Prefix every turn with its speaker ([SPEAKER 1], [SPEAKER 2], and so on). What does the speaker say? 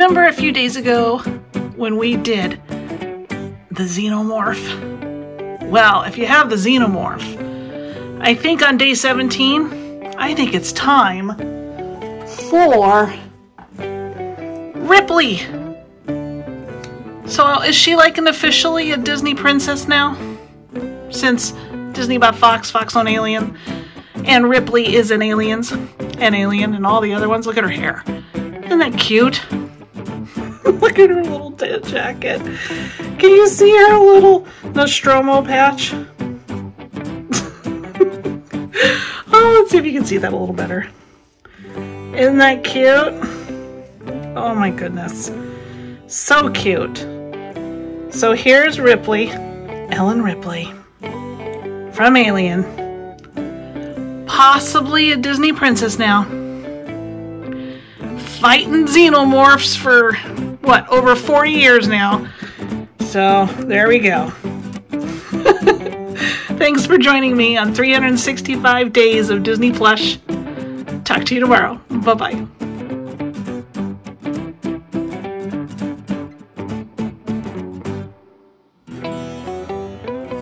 [SPEAKER 1] remember a few days ago when we did the xenomorph? Well, if you have the xenomorph, I think on day 17, I think it's time for Ripley. So is she like an officially a Disney princess now? Since Disney bought Fox, Fox on Alien, and Ripley is in Aliens, and Alien, and all the other ones. Look at her hair. Isn't that cute? Look at her little jacket. Can you see her little Nostromo patch? oh, let's see if you can see that a little better. Isn't that cute? Oh my goodness. So cute. So here's Ripley, Ellen Ripley, from Alien. Possibly a Disney princess now. Fighting xenomorphs for, what, over 40 years now. So there we go. Thanks for joining me on 365 Days of Disney Plush. Talk to you tomorrow. Bye bye.